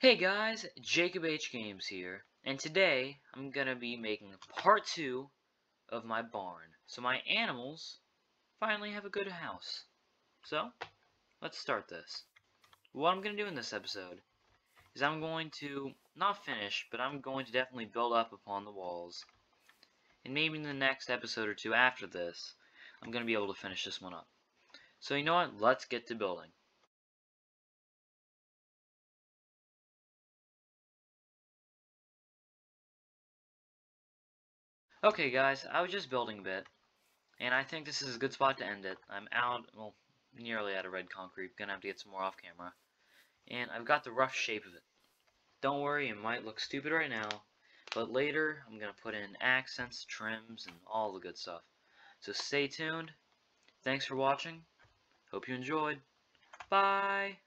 Hey guys, Jacob H Gamez here, and today I'm gonna be making part two of my barn. So my animals finally have a good house. So, let's start this. What I'm gonna do in this episode is I'm going to not finish, but I'm going to definitely build up upon the walls. And maybe in the next episode or two after this, I'm gonna be able to finish this one up. So you know what? Let's get to building. Okay guys, I was just building a bit, and I think this is a good spot to end it. I'm out, well, nearly out of red concrete, gonna have to get some more off camera. And I've got the rough shape of it. Don't worry, it might look stupid right now, but later I'm gonna put in accents, trims, and all the good stuff. So stay tuned. Thanks for watching. Hope you enjoyed. Bye!